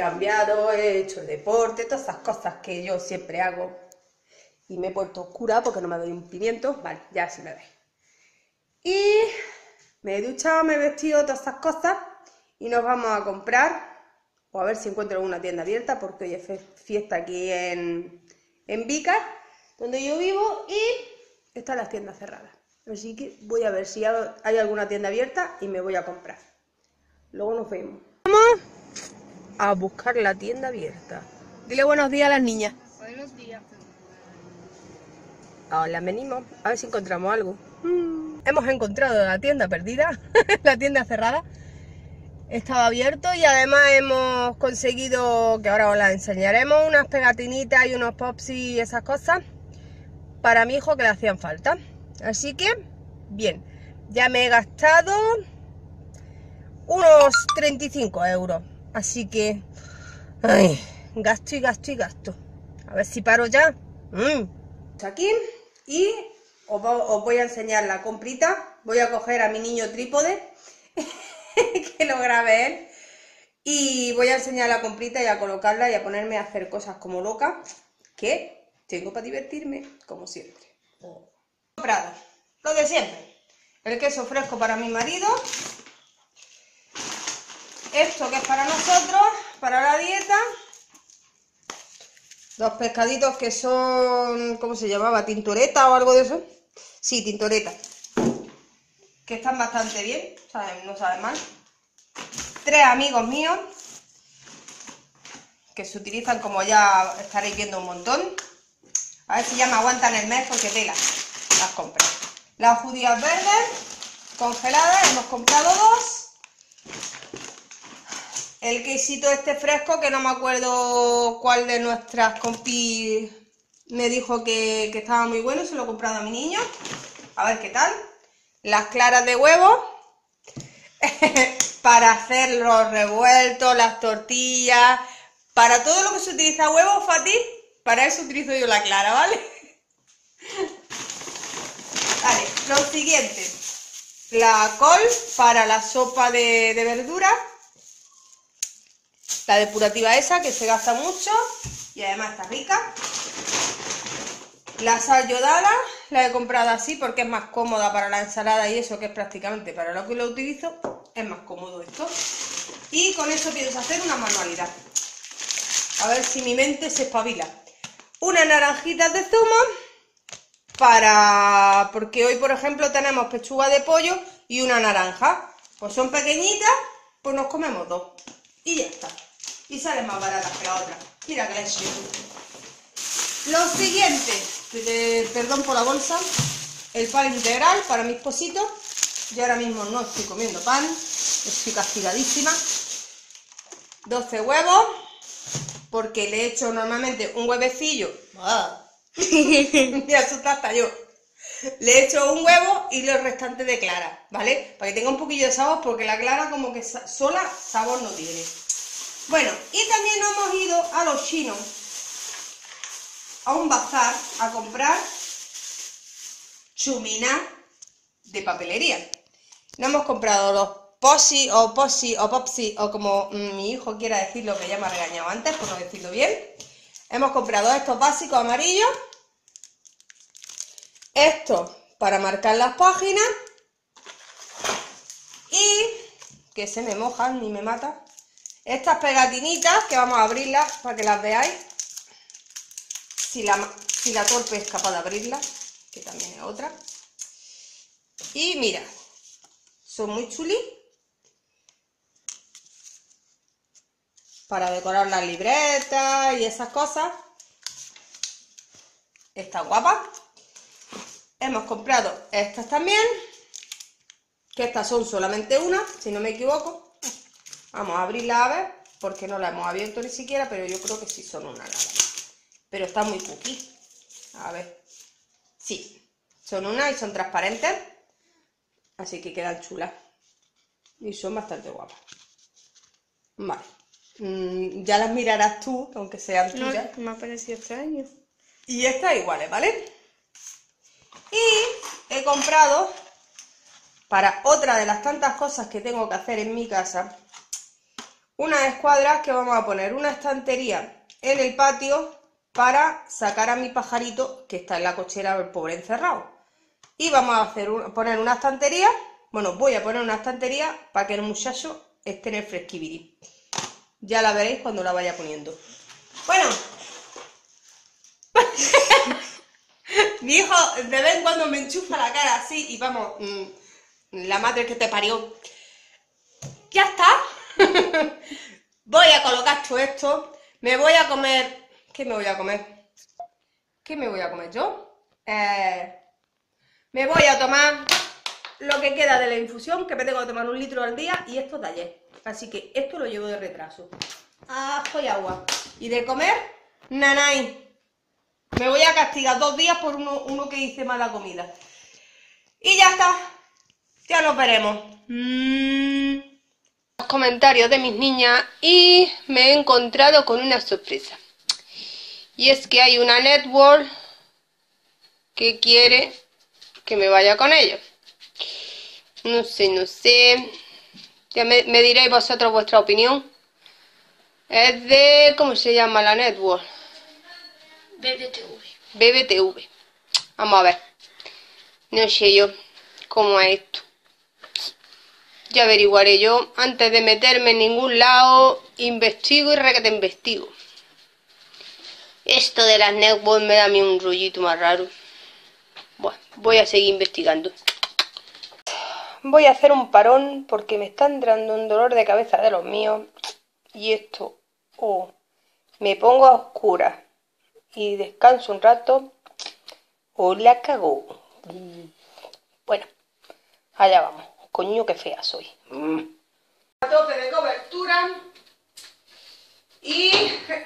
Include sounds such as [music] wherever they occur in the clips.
Cambiado, he hecho el deporte, todas esas cosas que yo siempre hago. Y me he puesto oscura porque no me doy un pimiento. Vale, ya sí me veis. Y me he duchado, me he vestido, todas esas cosas. Y nos vamos a comprar, o a ver si encuentro alguna tienda abierta, porque hoy es fiesta aquí en, en Vicar, donde yo vivo, y están las tiendas cerradas. Así que voy a ver si hay alguna tienda abierta y me voy a comprar. Luego nos vemos. A buscar la tienda abierta. Dile buenos días a las niñas. Buenos días. Hola, venimos. A ver si encontramos algo. Mm. Hemos encontrado la tienda perdida, [laughs] la tienda cerrada. Estaba abierto y además hemos conseguido, que ahora os la enseñaremos, unas pegatinitas y unos pops y esas cosas para mi hijo que le hacían falta. Así que, bien, ya me he gastado unos 35 euros. Así que, ay, gasto y gasto y gasto. A ver si paro ya. Mm. Aquí y os, voy a enseñar la comprita. Voy a coger a mi niño trípode, [laughs] que lo grabe él. Y voy a enseñar la comprita y a colocarla y a ponerme a hacer cosas como loca, que tengo para divertirme, como siempre. Comprado, lo de siempre. El queso fresco para mi marido, esto que es para nosotros, para la dieta. Dos pescaditos que son, ¿cómo se llamaba? ¿Tintoreta o algo de eso? Sí, tintoreta. Que están bastante bien, no saben mal. Tres amigos míos, que se utilizan como ya estaréis viendo un montón. A ver si ya me aguantan el mes porque tela, las compré. Las judías verdes, congeladas, hemos comprado dos el quesito este fresco, que no me acuerdo cuál de nuestras compis me dijo que, estaba muy bueno, se lo he comprado a mi niño. A ver qué tal. Las claras de huevo. [laughs] para hacer los revueltos, las tortillas. Para todo lo que se utiliza huevo, Fati, para eso utilizo yo la clara, ¿vale? [laughs] vale, lo siguiente. La col para la sopa de, de verduras la depurativa esa, que se gasta mucho y además está rica. La sal yodada la he comprado así porque es más cómoda para la ensalada y eso que es prácticamente para lo que lo utilizo, es más cómodo esto. Y con eso pienso hacer una manualidad. A ver si mi mente se espabila. Una naranjita de zumo para... porque hoy por ejemplo tenemos pechuga de pollo y una naranja. Pues son pequeñitas, pues nos comemos dos. Y ya está y sale más barata que la otra. Mira que leche. Lo siguiente, perdón por la bolsa, el pan integral para mis positos. Yo ahora mismo no estoy comiendo pan, estoy castigadísima. 12 huevos, porque le he hecho normalmente un huevecillo. Ah. [laughs] Me asusta yo. Le he hecho un huevo y los restantes de clara, ¿vale? Para que tenga un poquillo de sabor, porque la clara como que sola sabor no tiene. Bueno, y también hemos ido a los chinos, a un bazar, a comprar chumina de papelería. No hemos comprado los posi o posi o popsi o como mi hijo quiera decirlo, que ya me ha regañado antes por no decirlo bien. Hemos comprado estos básicos amarillos, estos para marcar las páginas y que se me mojan ni me mata estas pegatinitas, que vamos a abrirlas para que las veáis. Si la, si la torpe es capaz de abrirlas, que también es otra. Y mira, son muy chuli. Para decorar las libretas y esas cosas. Está guapa. Hemos comprado estas también. Que estas son solamente una, si no me equivoco. Vamos a abrirla a ver, porque no la hemos abierto ni siquiera, pero yo creo que sí son una nada. Pero está muy cookie. A ver. Sí, son una y son transparentes. Así que quedan chulas. Y son bastante guapas. Vale. Mm, ya las mirarás tú, aunque sean tuyas. No, me ha parecido extraño. Y estas iguales, ¿vale? Y he comprado para otra de las tantas cosas que tengo que hacer en mi casa unas escuadras que vamos a poner una estantería en el patio para sacar a mi pajarito que está en la cochera, el pobre encerrado. Y vamos a hacer poner una estantería, bueno, voy a poner una estantería para que el muchacho esté en el fresquibiri. Ya la veréis cuando la vaya poniendo. Bueno. [laughs] Mi hijo de vez en cuando me enchufa la cara así y vamos, mm, la madre que te parió. Ya está. Voy a colocar todo esto. Me voy a comer. ¿Qué me voy a comer? ¿Qué me voy a comer yo? Eh, me voy a tomar lo que queda de la infusión, que me tengo que tomar un litro al día y esto de ayer. Así que esto lo llevo de retraso. Ajo y agua. Y de comer, nanay. Me voy a castigar dos días por uno, que hice mala comida. Y ya está. Ya nos veremos. Mm. Comentarios de mis niñas y me he encontrado con una sorpresa. Y es que hay una network que quiere que me vaya con ellos. No sé, no sé. Ya me, diréis vosotros vuestra opinión. Es de... ¿Cómo se llama la network? BBTV. BBTV. Vamos a ver. No sé yo cómo es esto. Ya averiguaré yo. Antes de meterme en ningún lado, investigo y te investigo. Esto de las networks me da a mí un rollito más raro. Bueno, voy a seguir investigando voy a hacer un parón porque me está entrando un dolor de cabeza de los míos y esto o me pongo a oscuras y descanso un rato o la cago. Bueno, allá vamos. Coño, qué fea soy. A tope de cobertura. Y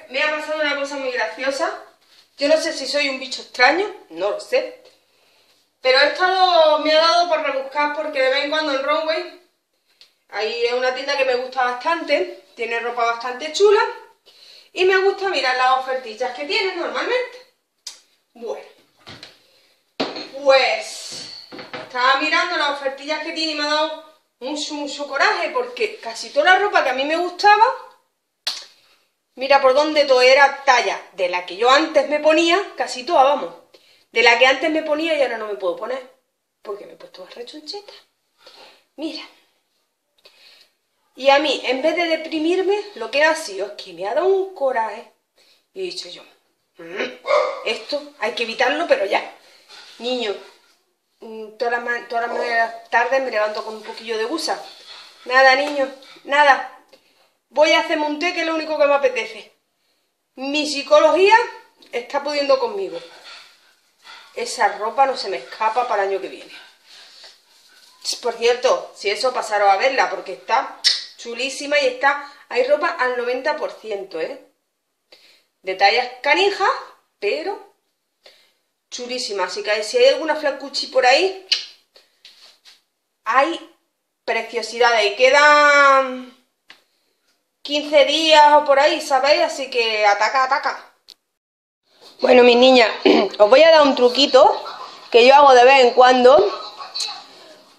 me ha pasado una cosa muy graciosa. Yo no sé si soy un bicho extraño, no lo sé. Pero esto me ha dado por rebuscar porque de vez en cuando en Runway ahí es una tienda que me gusta bastante, tiene ropa bastante chula y me gusta mirar las ofertillas que tiene normalmente. Bueno, pues estaba mirando las ofertillas que tiene y me ha dado mucho, mucho coraje porque casi toda la ropa que a mí me gustaba, mira por dónde todo era talla de la que yo antes me ponía, casi toda, vamos de la que antes me ponía y ahora no me puedo poner. Porque me he puesto más rechoncheta. Mira. Y a mí, en vez de deprimirme, lo que ha sido es que me ha dado un coraje. Y he dicho yo, mm, esto hay que evitarlo, pero ya. Niño, todas las, todas las tardes me levanto con un poquillo de gusa. Nada, niño, nada. Voy a hacerme un que es lo único que me apetece. Mi psicología está pudiendo conmigo esa ropa no se me escapa para el año que viene. Por cierto, si eso pasaron a verla, porque está chulísima y está... Hay ropa al 90%, ¿eh? Detalles canijas, pero chulísima. Así que si hay alguna flacuchi por ahí, hay preciosidades. Y quedan 15 días o por ahí, ¿sabéis? Así que ataca, ataca. Bueno, mis niñas, [clears throat] os voy a dar un truquito que yo hago de vez en cuando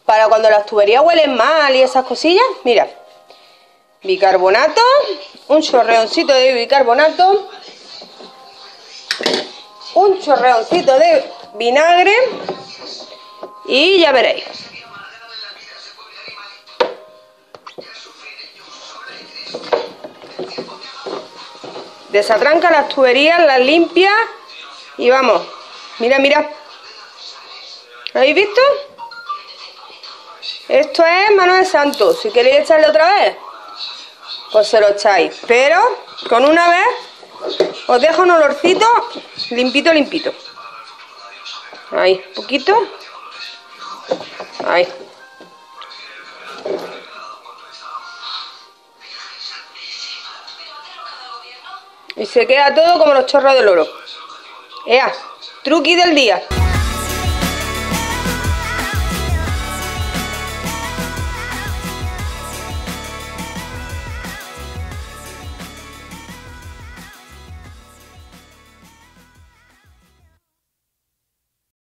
para cuando las tuberías huelen mal y esas cosillas. Mira, bicarbonato, un chorreoncito de bicarbonato, un chorreoncito de vinagre y ya veréis. Desatranca las tuberías, las limpia y vamos. Mira, mira. ¿Habéis visto? Esto es mano de santo. Si queréis echarle otra vez, pues se lo echáis. Pero con una vez os dejo un olorcito limpito, limpito. Ahí, poquito. Ahí. Y se queda todo como los chorros del oro. Ea, truqui del día.